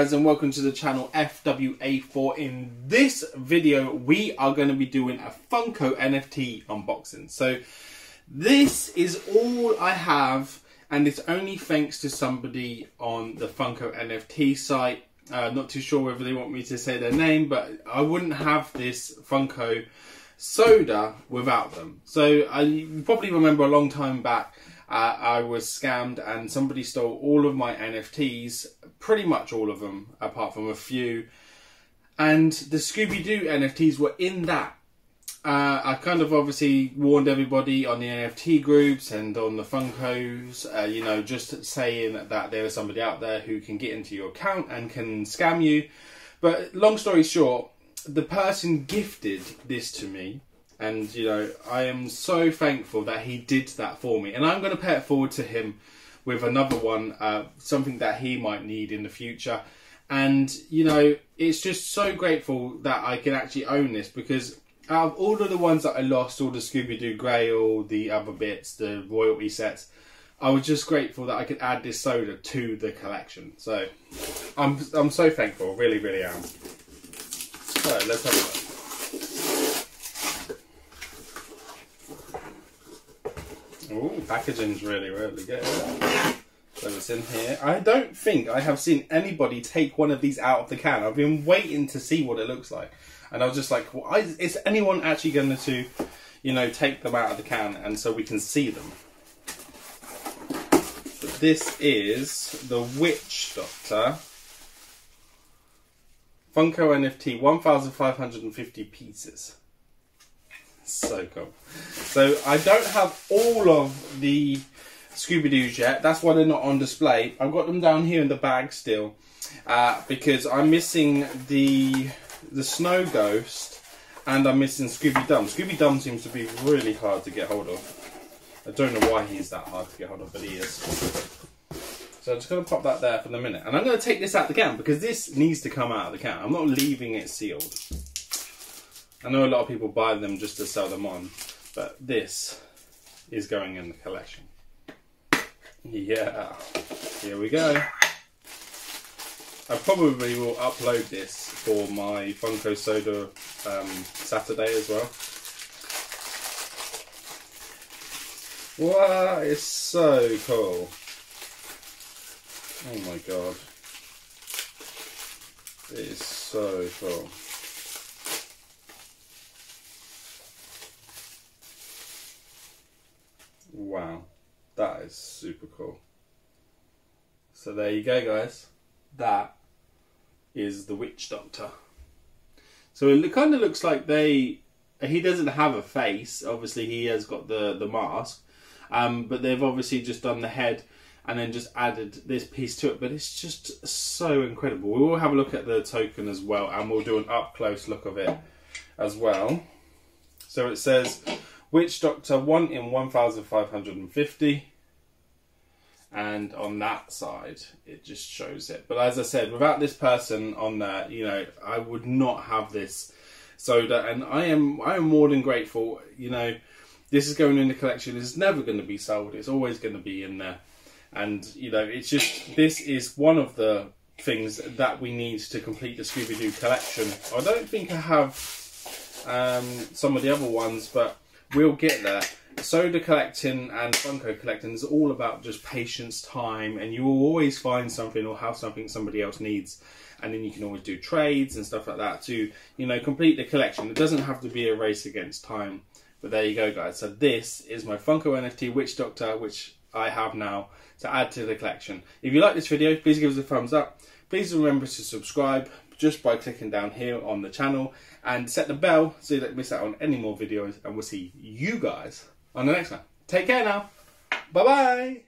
guys and welcome to the channel FWA4. In this video we are going to be doing a Funko NFT unboxing. So this is all I have and it's only thanks to somebody on the Funko NFT site. Uh, not too sure whether they want me to say their name but I wouldn't have this Funko soda without them. So I, probably remember a long time back uh, I was scammed and somebody stole all of my NFTs, pretty much all of them, apart from a few. And the Scooby Doo NFTs were in that. Uh, I kind of obviously warned everybody on the NFT groups and on the Funkos, uh, you know, just saying that there is somebody out there who can get into your account and can scam you. But long story short, the person gifted this to me and you know I am so thankful that he did that for me, and I'm going to pay it forward to him with another one, uh, something that he might need in the future. And you know, it's just so grateful that I can actually own this because out of all of the ones that I lost, all the Scooby Doo Grail, all the other bits, the royalty sets, I was just grateful that I could add this soda to the collection. So I'm I'm so thankful, really, really am. So let's have a look. Ooh, packaging's really, really good. So it's in here. I don't think I have seen anybody take one of these out of the can. I've been waiting to see what it looks like. And I was just like, well, is anyone actually going to, you know, take them out of the can and so we can see them? This is the Witch Doctor Funko NFT 1,550 pieces so cool. So I don't have all of the Scooby-Doo's yet. That's why they're not on display. I've got them down here in the bag still uh, because I'm missing the the Snow Ghost and I'm missing Scooby-Dum. Scooby-Dum seems to be really hard to get hold of. I don't know why he's that hard to get hold of, but he is. So I'm just going to pop that there for the minute. And I'm going to take this out the can because this needs to come out of the can. I'm not leaving it sealed. I know a lot of people buy them just to sell them on, but this is going in the collection. Yeah, here we go. I probably will upload this for my Funko Soda um, Saturday as well. Wow, it's so cool. Oh my god. It is so cool. Wow, that is super cool. So there you go, guys. That is the Witch Doctor. So it kind of looks like they. He doesn't have a face. Obviously, he has got the the mask, um, but they've obviously just done the head and then just added this piece to it. But it's just so incredible. We will have a look at the token as well, and we'll do an up close look of it as well. So it says Witch Doctor 1 in 1550. And on that side, it just shows it. But as I said, without this person on there, you know, I would not have this soda. And I am, I am more than grateful. You know, this is going in the collection. It's never going to be sold. It's always going to be in there. And, you know, it's just, this is one of the things that we need to complete the Scooby-Doo collection. I don't think I have um, some of the other ones, but we'll get there. Soda collecting and Funko collecting is all about just patience, time, and you will always find something or have something somebody else needs. And then you can always do trades and stuff like that to, you know, complete the collection. It doesn't have to be a race against time. But there you go, guys. So this is my Funko NFT Witch Doctor, which I have now to add to the collection. If you like this video, please give us a thumbs up. Please remember to subscribe just by clicking down here on the channel and set the bell so you don't miss out on any more videos and we'll see you guys on the next one. Take care now. Bye bye.